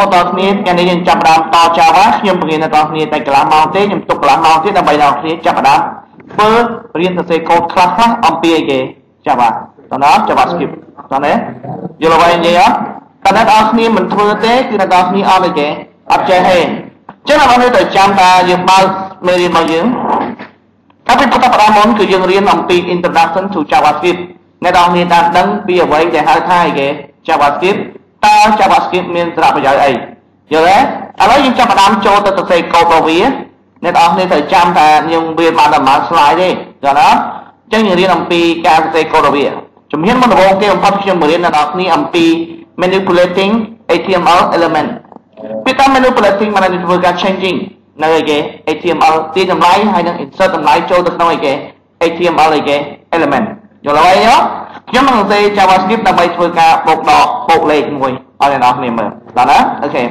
ដល់គ្នាថ្ងៃនេះយើងចាប់ផ្ដើមត Java ខ្ញុំបង្រៀនដល់គ្នាតែកន្លះម៉ោងទេខ្ញុំទុកកន្លះម៉ោងទៀតដើម្បីដល់គ្នាចាប់ផ្ដើមធ្វើរៀនសរសេរកូដខ្លះខ្លះអំពីអីគេ Java តោះណា JavaScript តោះណាយល់អ្វីនិយាយអត់តែអ្នកនរគ្នាមិនធ្វើទេគឺអ្នកនរគ្នាអត់អីគេអត់ចេះទេចឹងអ្នកនរគ្នាត្រូវចាំថាយើងបើកមេរៀនរបស់យើងកាលពីបន្តផ្ដើមមុនគឺយើងរៀនអំពី Introduction to JavaScript អ្នកនរគ្នាតាមដឹងពីអ្វីដែលហៅថាអីគេ JavaScript តើ JavaScript មានសារៈប្រយោជន៍អីយល់ទេឥឡូវយើងចាប់ផ្ដើមចូលទៅសរសេរកូដរបស់វាអ្នកនរគ្នាត្រូវចាំថាយើងរៀនបានតែមួយ slide ទេយល់ទេអញ្ចឹងយើងរៀនអំពីការសរសេរកូដរបស់វាជំហានមុនដំបូងគេបំផុតខ្ញុំបង្រៀនអ្នកនរគ្នាអំពី manipulating HTML element ពីតាម manipulating មានន័យធ្វើការ changing នៅអីគេ HTML ទាញតម្លៃហើយនឹង insert តម្លៃចូលទៅក្នុងអីគេ HTML អីគេ element យល់ហើយទេខ្ញុំនឹងសរសេរ JavaScript ដើម្បីធ្វើការបូកដកបូកលេខមួយឲ្យអ្នកនរគ្នាមើលដល់ណាអូខេ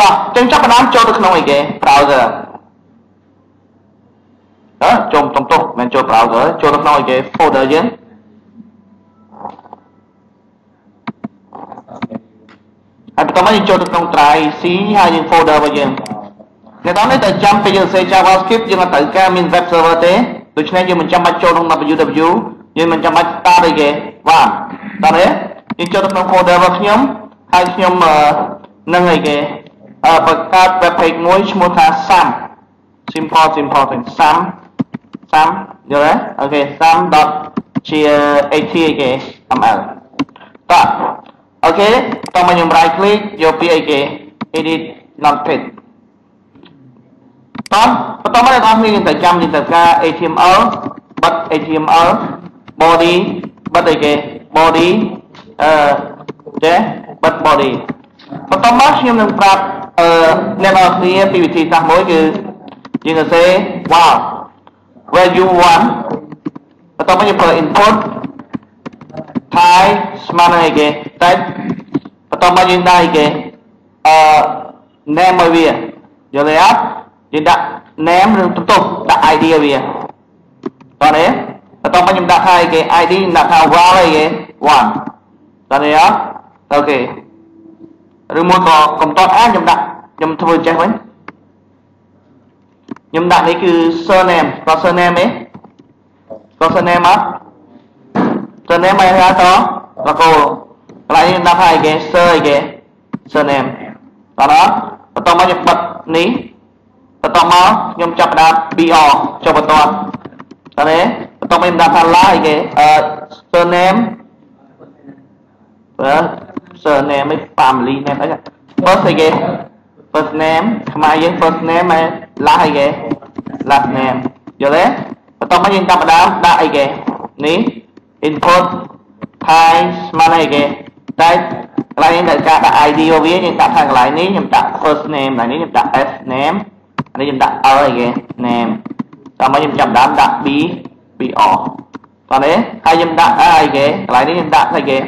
តោះចឹងចាប់ផ្ដើមចូលទៅក្នុងអីគេ browser អើចូលចំទោះមិនចូល browser ចូលទៅក្នុងអីគេ folder យើងហើយបន្តមកយើងចូលទៅក្នុង drive C ហើយយើង folder របស់យើងអ្នកនរនេះទៅចាំពេលយើងសរសេរ JavaScript យើងអត់ត្រូវការមាន web server ទេដូច្នេះយើងមិនចាំបាច់ចូលក្នុង www យើងមិនចាំបាច់ start អីគេបានតើទេយើងចូលទៅក្នុង folder របស់ខ្ញុំហើយខ្ញុំនឹងអីគេបង្កើត web page មួយឈ្មោះថា sam simple simple thing sam sam យល់ទេអូខេ sam.html គេ ml តោះអូខេតោះមកខ្ញុំ right click យកពីអីគេ edit not page តោះបន្តមកអ្នកនរគ្នាយើងត្រូវចាំយើងត្រូវការ HTML បិទ HTML body បិទអីគេ body អឺចេះបិទ body បន្តមកខ្ញុំនឹងប្រាប់អឺអ្នកនរគ្នាពីវិធីសាស្ត្រមួយគឺយើងសរសេរ wow where you want បន្តមកយើងប្រើ input type ស្មើនឹងអីគេ type បន្តមកយើងដាក់អីគេអឺ name ឲ្យវាយល់ទេអត់យើងដាក់ name ឬបន្ទប់ដាក់ ID ឲ្យវាតោះទេ banyak đặt hai ke ID thao qua đây cái one. Ta này á ok. Rồi mua có cầm toàn á nhầm đặt nhầm thôi chắc vậy nhầm đặt đấy cứ surname. Có surname ấy. Có surname á. Surname mày ra đó là cô. Lại đặt hai cái sơ cái surname. Đó đó. Và tao mà nhập bật ní. Và tao mà nhầm chập đạp br cho bật toàn. បន្ទាប់មកខ្ញុំដាក់ថា la អីគេអឺ surname បើ surname ឯ family name អី first អីគេ first name ខ្មែរយើង first name ឯ last អីគេ last name យល់ទេបន្ទាប់មកយើងចាប់ផ្ដើមដាក់អីគេនេះ input type ស្មើនឹងអីគេតែកន្លែងនេះត្រូវការដាក់ ID របស់វាយើងដាក់ខាងកន្លែងនេះខ្ញុំដាក់ first name កន្លែងនេះខ្ញុំដាក់ s name អានេះខ្ញុំដាក់ l អីគេ name តាមមកខ្ញុំចាប់ដើមដាក់ b bị ó. còn đấy, hai jam dak ai ke, kali ini jam dak ke.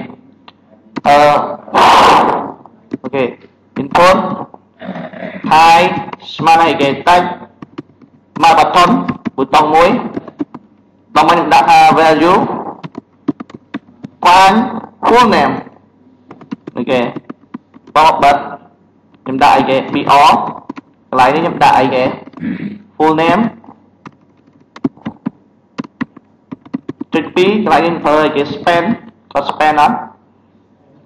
Uh, Oke, okay. info hai sman hai ke tag mai baton butong muối tong mai jam dak value quan full name. Oke, okay. bot bat jam dak ke PR kali ini jam dak ke full name các bạn phơi cái span. Có span đó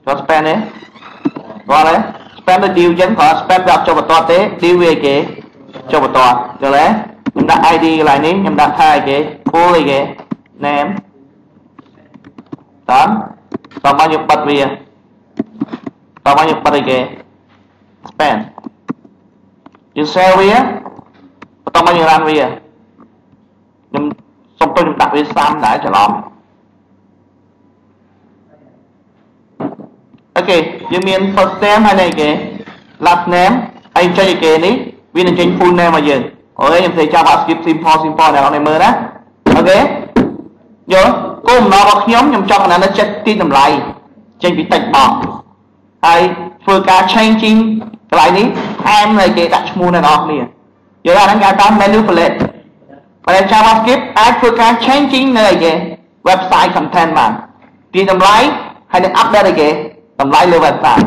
có span đấy. Có đấy. Span nó điều chân có, span gặp cho một toa tế, điều về cái cho một toa được đấy. Em đặt id lại ní em đặt hai cái cô cái name tám. Còn bao nhiêu bật về còn à? bao nhiêu bật cái span. Dùng xe về còn bao nhiêu ran về nhưng xong tôi đặt với sam đã cho lắm. អូខេយើងមាន first name ហើយនេះគេ last name ហើយចុចអីគេនេះវានឹងចេញ full name មកយើងអូខេខ្ញុំសេចាប់ skip simple simple អ្នកនរមើលណាអូខេយល់គោលបំណងរបស់ខ្ញុំខ្ញុំចង់ណាស់ចិត្តទីតម្លៃចេញពី text box ហើយធ្វើការ changing កន្លែងនេះថែមនៅគេដាក់ឈ្មោះអ្នកនរគ្នាយល់អាហ្នឹងគេហៅថា manipulate បើ JavaScript អាចធ្វើការ changing នៅអីគេ website content បានទីតម្លៃហើយនឹង update អីគេ តម្លៃលើ website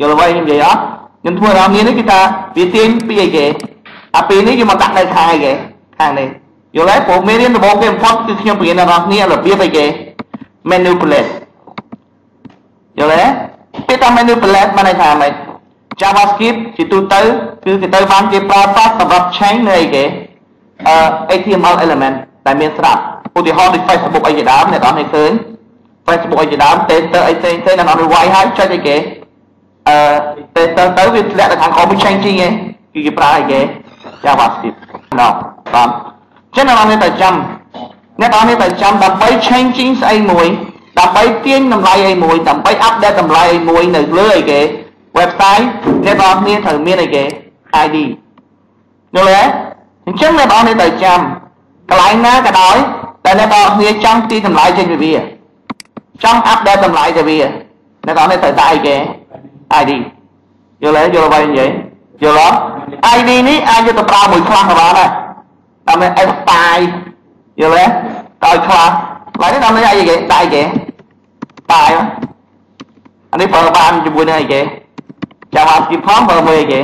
យល់អ្វីខ្ញុំនិយាយអត់ខ្ញុំធ្វើដល់មាននេះគឺថាវាទាញពីអីគេអាពីនេះយកមកដាក់នៅខាងអីគេខាងនេះយល់ទេព្រោះមេរៀនដំបូងគេបំផុតគឺខ្ញុំបង្រៀនដល់អ្នកគ្នារបៀបអីគេ manipulate យល់ទេគេថា manipulate បានន័យថាម៉េច JavaScript ជាទូទៅគឺគេទៅបានគេប្រើប្រាស់សម្រាប់ change នៅអីគេអឺ HTML element ដែលមានស្រាប់ឧទាហរណ៍ដូច Facebook អីជាដើមអ្នកនរគ្នាឃើញ Facebook អីជាដើមទេទៅអីផ្សេងផ្សេងអ្នកនរវាយហើយចុចអីគេអឺទេទៅទៅវាធ្លាក់ទៅខាងក្រោមមួយ changing ឯងគឺគេប្រើអីគេ JavaScript ណោះបាទចឹងអ្នកនរគ្នាទៅចាំអ្នកនរគ្នាទៅចាំដើម្បី changing ស្អីមួយដើម្បីទាញតម្លៃអីមួយដើម្បី update តម្លៃអីមួយនៅលើអីគេ website អ្នកនរគ្នាត្រូវមានអីគេ ID យល់ទេអញ្ចឹងអ្នកនរគ្នាត្រូវចាំកន្លែងណាក៏ដោយតែអ្នកនរគ្នាចង់ទីតម្លៃចេញពីវា ចង់ update តម្លៃទៅវាអ្នកនរគ្នាត្រូវតែអីគេ ID យល់ទេយល់អ្វីនិយាយយល់អត់ ID នេះអាចយកទៅប្រើមួយខ្លះក៏បានដែរតាម S5 យល់ទេដល់ខ្លះឡើយនេះដល់នេះអីគេដៃគេតាយអានេះប្រើបានជាមួយនឹងអីគេចាំមកពីផងប្រើមួយអីគេ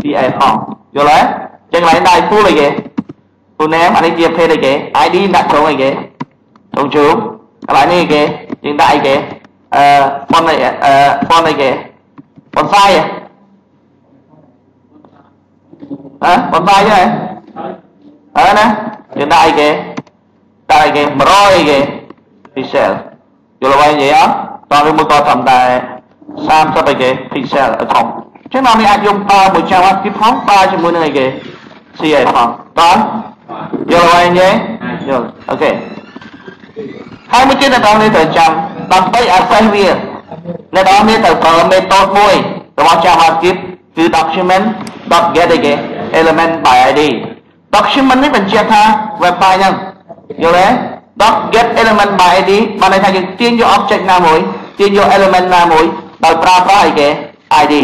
PA ផងយល់ទេចឹងឡើយដៃ full អីគេ full name អានេះជា page អីគេ ID ដាក់ក្នុងអីគេក្នុងជូក cái bạn nhìn kìa hiện tại kìa. À, con này à, con này kìa. Con sai à? Con sai chứ này? À, nè? Hiện tại kìa. Tại kìa mà rồi kìa. Pixel. Dù là vậy vậy á toàn cái mô to thầm tại sam sắp bài kìa pixel ở trong chứ nào mình áp dụng ba một trăm cái phóng ba cho mỗi này kìa. Xì ở phòng toàn dù là vậy. Nhé ok. មួយចាំអត់ពីផងប្រើជាមួយនឹងអីគេ CA ផងតោះយល់អ្វីនិយាយយល់អូខេហើយមួយទៀតដល់នេះត្រូវចាំដើម្បី access វាអ្នកនរនេះត្រូវប្រើ method មួយរបស់ JavaScript គឺ document.get អីគេ element by id document នេះបញ្ជាក់ថា web file ហ្នឹងយល់ទេ dot get element by id បានន័យថាយើងទាញយក object ណាមួយទាញយក element ណាមួយដោយប្រើប្រាស់អីគេ id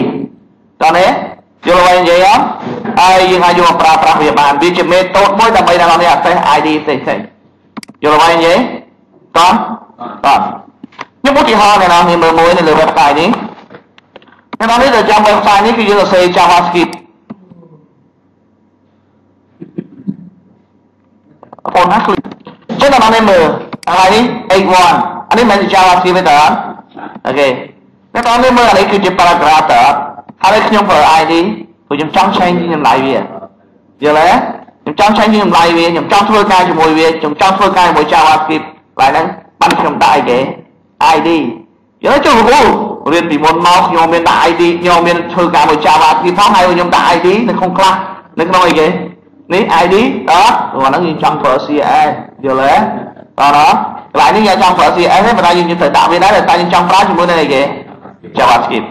តោះនេះយល់អ្វីនិយាយអត់ហើយយើងអាចយកមកប្រើប្រាស់វាបានវាជា method មួយដើម្បីដល់នេះ access id ផ្សេងផ្សេងយល់អ្វីនិយាយ តោះតោះខ្ញុំឧទាហរណ៍អ្នកនរមើលមួយនៅលើ website នេះអ្នកនរនេះទៅចាំ website នេះគឺយើងសរសេរ JavaScript បងណា click ចឹងដល់នេះមើលអានេះ H1 អានេះមិនជា JavaScript ទេតើអូខេអ្នកដល់នេះមើលអានេះគឺជា paragraph តើហើយខ្ញុំប្រើ ID ព្រោះខ្ញុំចង់ change ចម្លើយវាយល់ទេខ្ញុំចង់ change ចម្លើយវាខ្ញុំចង់ធ្វើការជាមួយវាខ្ញុំចង់ធ្វើការជាមួយ JavaScript ឡើយហ្នឹងបានខ្ញុំដាក់អីគេ ID យល់ចុះគ្រូរៀនពីមុនមកខ្ញុំមានដាក់ ID ខ្ញុំមានធ្វើការមួយ JavaScript ផងហើយខ្ញុំដាក់ ID នៅក្នុង class នៅក្នុងអីគេនេះ ID តោះអាហ្នឹងយើងចង់ប្រើ CSS យល់ទេតោះណាកន្លែងនេះយើងចង់ប្រើ CSS ទេប៉ុន្តែយើងត្រូវដាក់វាដែរតែយើងចង់ប្រើជាមួយនឹងអីគេ JavaScript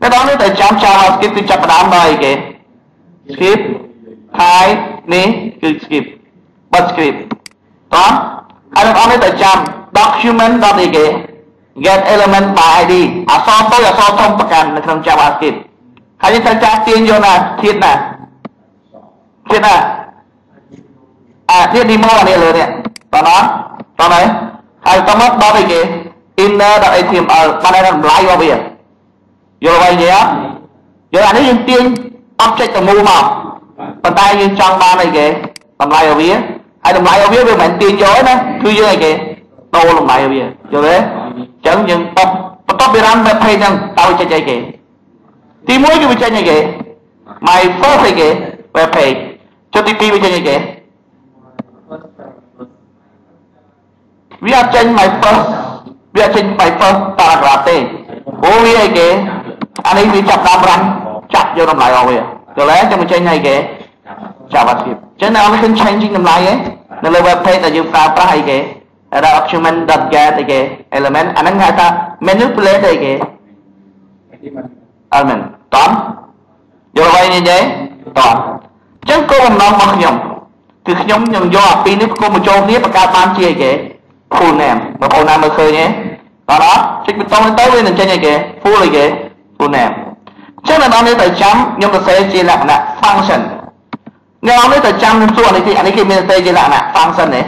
តែដល់នេះតែចាំ JavaScript គឺចាប់ផ្ដើមដោយអីគេ script ហើយនេះគឺ script បិទ script តោះ ហើយដល់នេះតែចាំ document ដល់អីគេ get element by id អក្សរតូចអក្សរធំប្រកាន់នៅក្នុង JavaScript ហើយយើងត្រូវចាស់ទាញយកណាធៀបណាទៀតណាអាទៀត demo អានេះលើនេះតោះណាតោះហើយហើយតមកដល់អីគេ inner.html បានតែតម្លៃរបស់វាយល់អ្វីនិយាយអត់យល់អានេះយើងទាញ object ទៅមូលមកប៉ុន្តែយើងចង់បានអីគេតម្លៃរបស់វា ai đồng lại ở phía bên mạnh tiền giỏi nè. Cư dương này kìa. Đâu đồng lại ở phía, cho đấy chẳng nhưng tập tập bị ran mệt hay rằng tao chạy chạy kìa. Tí mũi cái bị chạy này kìa. Mày phớt hay kìa. Về phải cho tí pi bị chạy này kìa. Vì áp chân mày phớt vì áp chân mày phớt ta là rạp tê. Bố vì hay kìa. Anh ấy bị chặt đam răng chặt vô đồng lại ở phía, rồi lẽ cho mình chạy này kìa. Chào bạn thiệp ញ my first paragraph ទេអូវាអីគេអានេះវាចាប់ដើមរាំចាប់យកតម្លៃរបស់វាយល់ទេចាំមកចេញអីគេ JavaScript ចឹងនៅអង្គឃើញ changing តម្លៃឯងនៅលើ web page ដែលយើងប្រើប្រាស់អីគេ document.get អីគេ element អាហ្នឹងហៅថា manipulate អីគេ element តោះយល់អ្វីនេះទេតោះចឹងគោលបំណងរបស់ខ្ញុំគឺខ្ញុំខ្ញុំយកអាពីរនេះគុំបញ្ចូលគ្នាបង្កើតបានជាអីគេ full name បងប្អូនណាមើលឃើញទេអត់អត់ចុចប៊ូតុងទៅវានឹងចេញអីគេ full អីគេ full name ចឹងដល់នេះទៅចាំខ្ញុំសរសេរជាលក្ខណៈ function អ្នកនេះទៅចាំខ្ញុំសួរអានេះគេអានេះគេមានសរសេរជាលក្ខណៈ function Nếu nó ta trăm suốt này thì anh ấy khi mình thấy cái lạ nạ phang sân này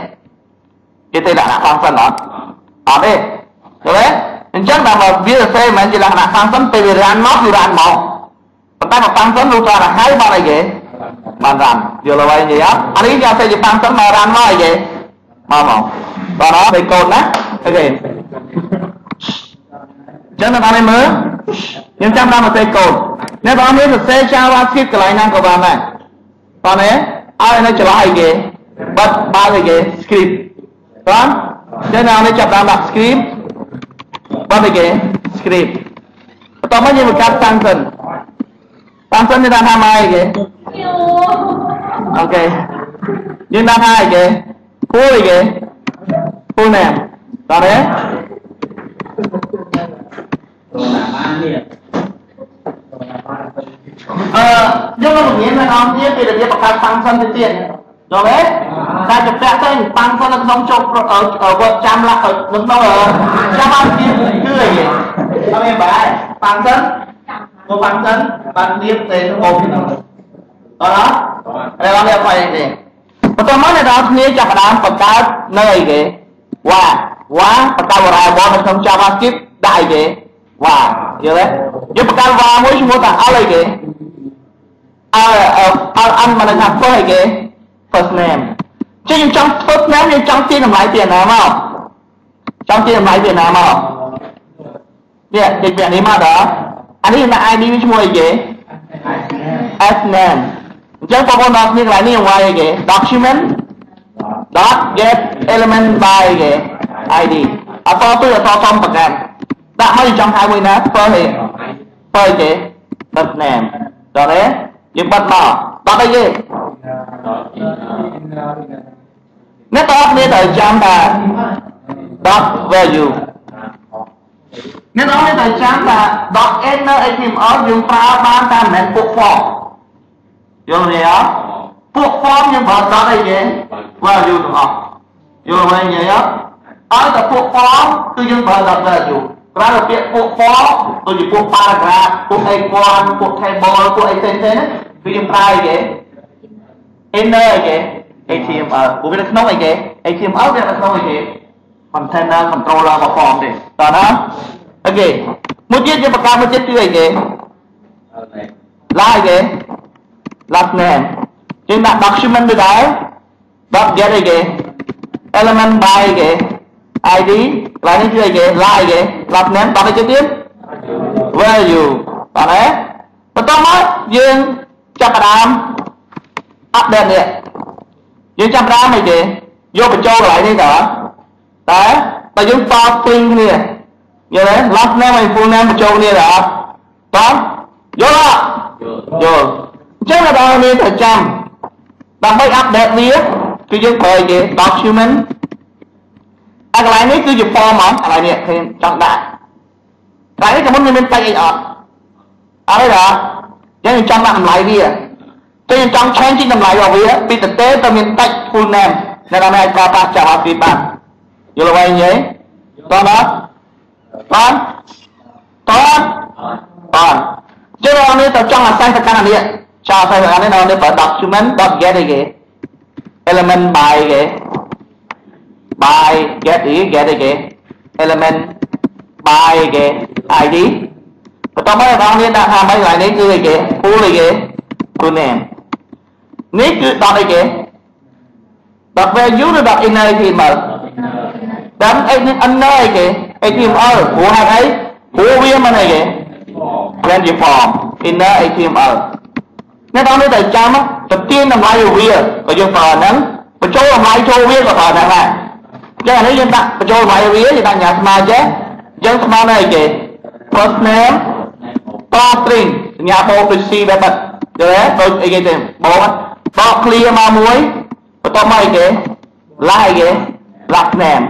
Cái tên lạ nạ phang sân đó. Đó đây, Được đấy. Nên chắc là mà viết xe mà anh chỉ lạ nạ phang sân Bởi vì rán nó thì rán màu Còn ta mà phang sân lúc ra là hai bọn này kìa. Bạn rán Điều là vậy gì á? Anh ấy cho xe chỉ phang sân mà rán màu này kìa. Màu màu Và đó về cột đó Ok. Chắc là bạn ấy mớ. Nhưng chắc là mà xe cột Nếu bạn ấy sẽ xe cho ba skip cái lại năng của bạn này. ತಾನೇ ఆయన చలాయిగే బట్ బాగగే స్క్రీప్ రాన్ దెన్ ఆయన చెప్పాను స్క్రీప్ బాగగే స్క్రీప్ తమ నీవు క్యాప్ టాన్సన్ టాన్సన్ నీ దానా మాయగే ఓకే నీ దానా ఆయగే పూలిగే పూనే తానే Thank you. អឺយើងនឹងរៀនម្ដងទៀតពីរបៀបបង្កើត function ទៅទៀតយល់ទេតែជំពាក់ទៅ function នៅក្នុងជប់ word ចាំឡាក់នៅក្នុងចាំបានទៀតគឺអីអត់មានបែ function មក function បានទៀតទៅក្នុង office អត់អត់ហើយអត់មានអីទេបន្តមកអ្នកនរគ្នាចាប់ផ្ដើមបង្កើតនៅអីគេវ៉ាវ៉ាបង្កើត variable នៅក្នុង JavaScript ដាក់អីគេវ៉ាយល់ទេយើងបង្កើតវ៉ាមួយឈ្មោះថាអល់អីគេ អល់អល់អានមកថា first អីគេ first name ចឹងយើងចង់ first name យើងចង់ទាញតម្លៃពីណាមកចង់ទាញតម្លៃពីណាមកនេះតិចពីនេះមកដល់អានេះដាក់ ID វាឈ្មោះអីគេ S name អញ្ចឹងបងប្អូនដល់គ្នាកន្លែងនេះវាយអីគេ document dot get element by គេ ID អត់តទៅអត់តសំប្រកាន់ដាក់មកចង់ហៅមួយណា first ឯ first គេ first name ដល់ទេយើងបិទមកដល់អីគេអ្នកតើគ្នាត្រូវចាំថា dot value អ្នកនរគ្នាត្រូវចាំថា dot inner html យើងប្រើបានតែមិនមែនពួក form យល់ទេអត់ពួក form យើងប្រើ dot អីគេ value ទាំងអស់យល់មែនទេអត់ឲ្យតែពួក form គឺយើងប្រើ dot value ក្រៅពីពាក្យពួក form ដូចជាពួក paragraph ពួកអីគាត់ពួក table ពួកអីផ្សេងៗ ហ្នឹងគឺយើងប្រើអីគេ inner អីគេ HTML ពួកវានៅក្នុងអីគេ HTML វានៅក្នុងអីគេ container controller របស់ form ទេតើណាអូខេមួយទៀតយើងបង្កើតមួយទៀតគឺអីគេ like គេ last name យើងដាក់ document ទៅដែរ dot get អីគេ element by គេ ID កន្លែងនេះគឺអីគេ like គេ last name តោះទៅទៀត value តោះណាបន្តមកយើង ចាប់ផ្ដើម update នេះយើងចាប់ផ្ដើមអីគេយកបញ្ចូលកន្លែងនេះតើតែតែយើងត string គ្នាយល់ទេ last name ហើយ full name បញ្ចូលគ្នាតើតោះយល់អត់យល់អញ្ចឹងដល់នេះត្រូវចាំដើម្បី update វាគឺយើងប្រើអីគេ document អាកន្លែងនេះគឺជា form ហ្មងកន្លែងនេះឃើញចង់ដាក់កន្លែងនេះក៏មិនមានតែអីអត់អត់ទេដល់យើងចង់ដាក់ត nên nên trong làm lại bia cho nên trong chen chỉ làm lại vào bia, bị thực tế tôi miền tách phun nem nên là này ta ta chào học vì bạn dù là vậy nhé con đó. Con con con cho nên ông ấy tập trong là sai thật căn này chào sai thật căn này ông ấy phải document dot get cái element by cái by get ý get cái element by cái id pertama orang ni dah sampai lain lại kiri ke, pulih ke, kuning. tao lại dot ke, dot value rồi in này thì mở. Đấm anh inner ke, anh tìm ở của hai cái, của viên mà này ke, lên chỉ form này anh tìm ở. Nên tao nói tại chăm á, tập tiên làm lại viên, có dương phần nắng, mà chỗ làm lại chỗ viên có phần nắng này. Chứ là nếu dân ta, mà chỗ làm lại viên thì ta nhà mà chứ, dân ta này ke, first name តម្លៃវាយើងដាក់ញ៉ាំស្មើចេះយើងស្មើនៅអីគេ first name ត string សញ្ញាបូកដូច C បែបបិទយល់ទេដូចអីគេទេបោកបោក clear មកមួយបន្ទាប់មកអីគេ like គេ last name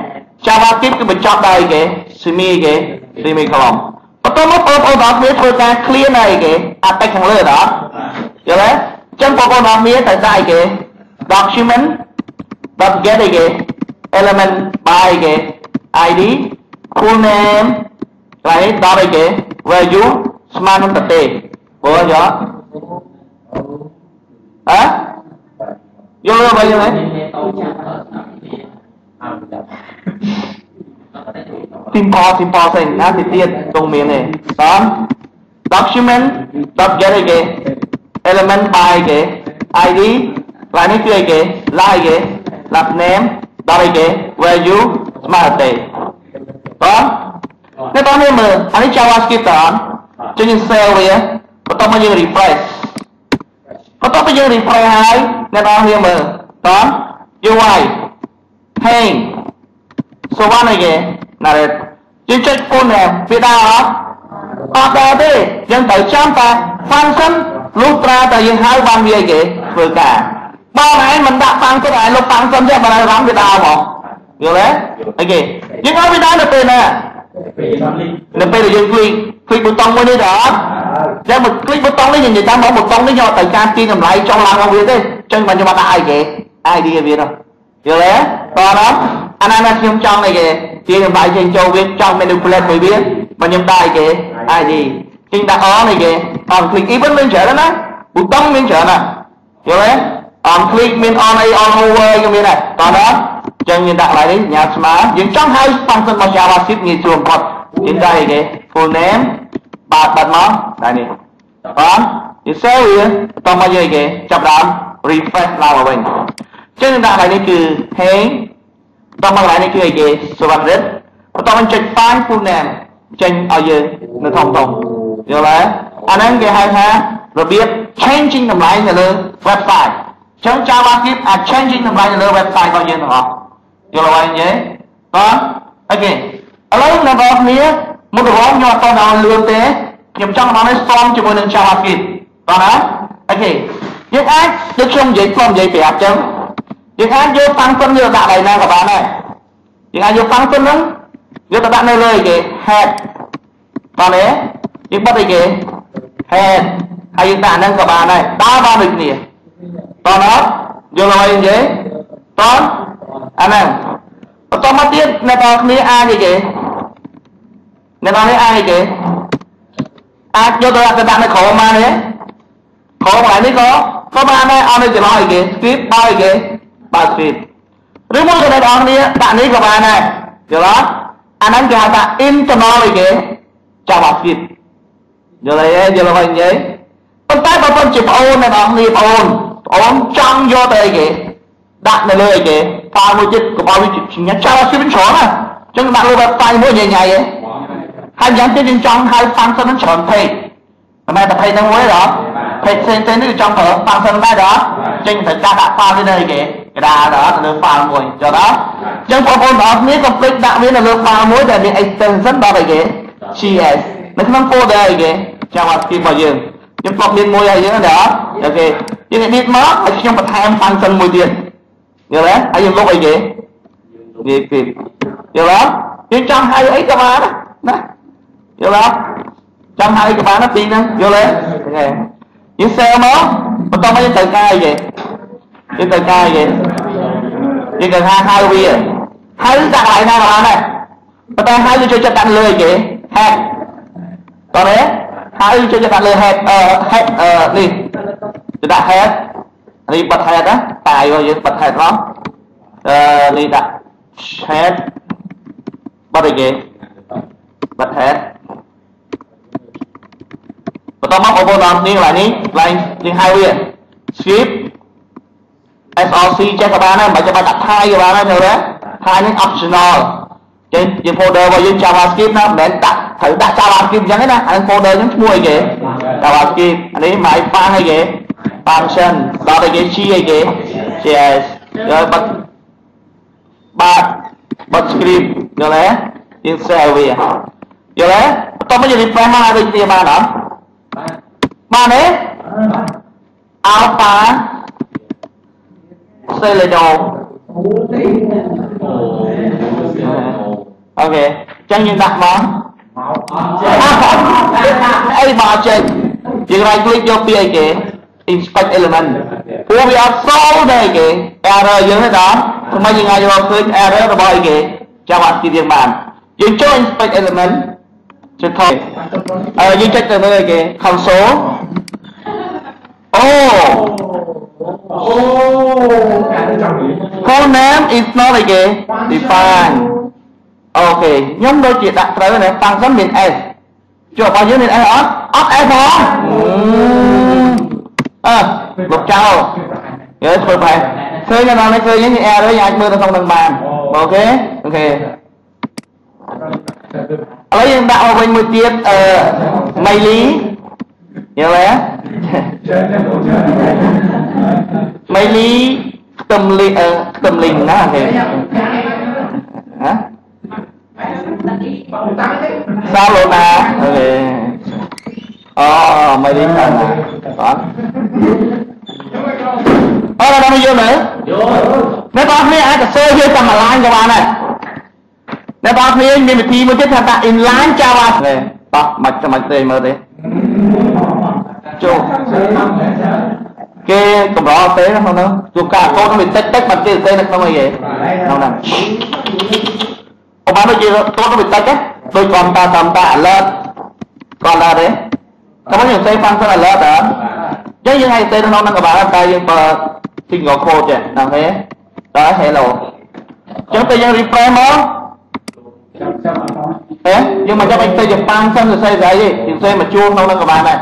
JavaScript គឺបញ្ចប់ដោយអីគេ semi គេ semicolon បន្ទាប់មកបងប្អូនទាំងគ្នាធ្វើការ clear នៅអីគេអាពេកខាងលើដល់យល់ទេអញ្ចឹងបងប្អូនទាំងគ្នាត្រូវដាក់អីគេ document .get អីគេ element by គេ id full name កន្លែងនេះដល់អីគេ value ស្មើនឹងប្រទេសព្រោះយកហ៎យល់ទៅវិញទេ simple simple ផ្សេងណាទីទៀតទងមានទេតោះ document subject អីគេ element by គេ id កន្លែងនេះគឺអីគេ line គេ last name ដល់អីគេ value ស្មើទេបងនេះបងនេះមើលអានេះ JavaScript តើ ចឹងយើង save វាបន្ទាប់មកយើង refresh បន្ទាប់មកយើង refresh ហើយអ្នកនរគ្នាមើលតើ UI paint សូវ៉ាន់អីគេណារ៉េយើងចុច full name វាដើរអត់អត់ដែរទេយើងត្រូវចាំតែ function លុះត្រាតែយើងហៅបានវាអីគេធ្វើការបងឯងមិនដាក់ function ឯងលុប function ទេបើរំវាដើរមកយល់ទេអីគេយើងឲ្យវាដើរនៅពេលណានៅពេលដែលយើង click click ប៊ូតុងមួយនេះដែរអត់ចាំមក click ប៊ូតុងនេះយើងនិយាយតាមមកប៊ូតុងនេះយកទៅការទីតម្លៃចុះឡើងរបស់វាទេចឹងមិនខ្ញុំដាក់អីគេ ID វាទៅយល់ទេតោះណាអាណាណាខ្ញុំចង់អីគេជាតម្លៃចេញចូលវាចង់ manipulate មួយវាបើខ្ញុំដាក់អីគេ ID ចេញដាក់ on អីគេ on click even មានច្រើនណាប៊ូតុងមានច្រើនណាយល់ទេ on click មាន on អី on over ក៏មានដែរតោះណាចឹងយើងដាក់កន្លែងនេះញ៉ាំស្មើយើងចង់ហៅ function របស់ JavaScript ងាយស្រួលបំផុតយើងដាក់អីគេ full name បាត់បាត់មកដែរនេះបានយើង save វាបន្តមកយើងអីគេចាប់ដើម refresh ឡើងមកវិញចឹងដាក់កន្លែងនេះគឺ hey បន្តមកកន្លែងនេះគឺអីគេ subject បន្តមកចុច find full name ចេញឲ្យយើងនៅធំធំយល់ទេអាហ្នឹងគេហៅថារបៀប changing តម្លៃនៅលើ website ចឹង JavaScript អាច changing តម្លៃនៅលើ website របស់យើងទាំងអស់យល់ហើយនិយាយតោះអូខេឥឡូវអ្នកនរគ្នា មុនរងខ្ញុំអត់តដល់លឿនទេខ្ញុំចង់មកនេះស្ទំជាមួយនឹង JavaScript តោះណាអូខេយើងអាចដូចខ្ញុំនិយាយខ្ញុំនិយាយប្រាប់ចឹងយើងអាចយក function យកដាក់ដៃណាក៏បានដែរយើងអាចយក function ហ្នឹងយកទៅដាក់នៅលើគេ head បានទេយើងបិទអីគេ head ហើយយើងដាក់ហ្នឹងក៏បានដែរដើរបានដូចគ្នាតោះណាយល់ហើយនិយាយតោះអាហ្នឹងបន្តមកទៀតអ្នកនរគ្នាអាចអីគេ អ្នកនរនេះអាចទេអាចយកទៅទៅដាក់នៅក្រោមបានទេក្រោមកន្លែងនេះក៏ក៏បានដែរអត់នៅចន្លោះអីគេស្គីបបើអីគេបើស្គីបឬមួយក៏អ្នកនរនេះដាក់នេះក៏បានដែរយល់អត់អាហ្នឹងគេហៅថា internal អីគេចាប់អាស្គីបយល់អីយល់ហើយញ៉េប៉ុន្តែបើប៉ុនជាប្អូនអ្នកនរនេះប្អូនប្អូនចង់យកទៅអីគេដាក់នៅលើអីគេតាមមួយចិត្តកបោវាជាញាចោលស៊ីមិនច្រើនណាអញ្ចឹងដាក់លើបែបតែមួយញ៉ៃញ៉ៃឯង hai nhắn tin đến trong, hai phang sân chuẩn thầy. Mà tập thầy đang mới đó. Thầy xin tên cái trong thở phang sân ba đó. Trên thầy ta đã phao lên đây kìa. Cái đà đó là được phao mùi cho đó. Chẳng có con đó nếu tập lịch đạo viên là được phao mùi để bị extension đó là kìa. Cs nó không cô đây kìa. Chẳng là khi vào giường chúng tập liên mùi hay dưỡng đó. Ok nhưng biết mất thì chúng tập hai em phang sân mùi tiền. Nhớ đấy. Ai dùng lúc ấy kìa. Nghiệp kịp nhớ đó. Nhưng trong hai ấy các bạn đó vô lên trăm hai cho ba nó pin đó vô lên những xe mó mà tao mấy tờ cai vậy? Những tờ cai vậy? Chỉ cần hai hai vi à, hai đứa đặt lại nào mà này. Mà tao hai đứa chơi cho tặng lười vậy hẹp tao đấy hai đứa chơi cho tặng lười. Hẹp ờ hẹp ờ đi. Chúng ta hẹp đi bật hẹp đó tài rồi vậy bật hẹp lắm. Ờ đi đặt hẹp bật gì បន្តមកបងប្អូនអរគ្នាកន្លែងនេះកន្លែងយើងហៅវា script SRC ចេះក៏បានដែរមិនចាំបាច់ដាក់ thai ក៏បានដែរមើលទេ thai នេះ optional ចេញជា folder របស់យើង JavaScript ណាមិនមែនដាក់ត្រូវដាក់ JavaScript អញ្ចឹងទេណាអានឹង folder ហ្នឹងឈ្មោះអីគេ JavaScript អានេះ my file អីគេ function ដល់អីគេ G អីគេ JS យកបាត់បាត់បាត់ script យល់ទេយើង save វាយល់ទេបន្តមកយើង refresh មកឲ្យដូចគ្នាបានអត់ Mane à. Alpha. Celedol Ok. Chân nhìn đặt món Ê mà chết You right click vô PA kì Inspect element. Của vì áp số đây kì Error dưới hết đó Thôi mà nhìn ai vô click error rồi bòi kì Cho bạn kì riêng bạn. You cho inspect element. Trực thông Ờ à, nhưng check được rồi kìa. Hàm số. Oh Oh full name is not like it Define Ok, Nhóm đôi chị đặt trở này, Tăng dẫn miền S. Chưa bao nhiêu miền S hả? Up S hả? Ừ. À Lục trao Nhớ thôi bạn Khơi cho nó này khơi những miền S đó, Nhà anh mưa ta không đừng bàn. Ok Ok. ទៅក្នុងនឹងបានអូខេអូខេឥឡូវយើងដាក់មកវិញមួយទៀតអឺម៉ៃលីយល់ទេម៉ៃលីខ្ទឹមលីអឺខ្ទឹមលីងណាគេហ៎សាឡូណាអូខេអូម៉ៃលីសាឡូណាបាទអរដល់មកយល់មើលយល់អ្នកបងប្អូនអាចសរសេរយកតាម line ក៏បានដែរ អ្នកបងប្អូនមានវិធីមួយទៀតថាដាក់ inline Java ទេតោះមិនចាំមិនទេមើលទេចូលគេកម្រទេក្នុងនោះជួការកូនវាតិចតិចបាត់គេទេនៅក្នុងអីគេក្នុងហ្នឹងអបានដូចជាកូនវាតិចទេដូចកំតាកំតា alert ក៏ alert ទេតែយើងសេ function alert អត់ចឹងយើងឲ្យសេក្នុងហ្នឹងក៏បានតែយើងបើ single quote ចេះដល់ទេដល់ hello ចឹងតែយើង refresh មក ហេយើងមកចាប់ឲ្យទៅជាប៉ាងសិនសរសេរស្អីទេយើងសេមកជួក្នុងហ្នឹងក៏បានដែរ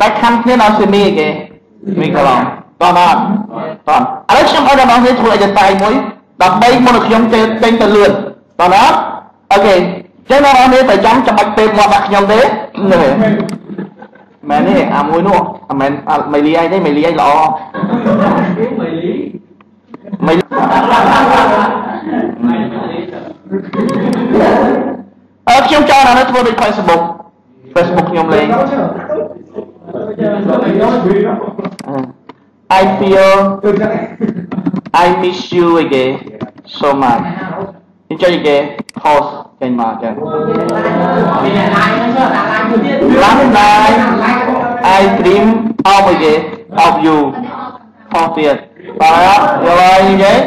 តែខណ្ឌគ្នាដល់ semi គេមីកន្លងតោះណាតោះឥឡូវខ្ញុំឲ្យដល់បងនេះធ្វើឯកសារមួយដើម្បីមុននឹងខ្ញុំចេញចេញទៅលឿនតោះណាអូខេចឹងបងនេះតែចាំចាំបាច់ពេលមកដាក់ខ្ញុំទេនេះមែនទេអាមួយនោះអាមែនមេលីឯងទេមេលីឯងល្អមេលីមេលី អឺខ្ញុំចង់ដល់ធ្វើដូច Facebook Facebook ខ្ញុំលេង I feel I miss you again so much អញ្ចឹងគេ post ចេញមកចឹង Last night I dream of again of you post ទៀតបាទយល់ហើយនិយាយ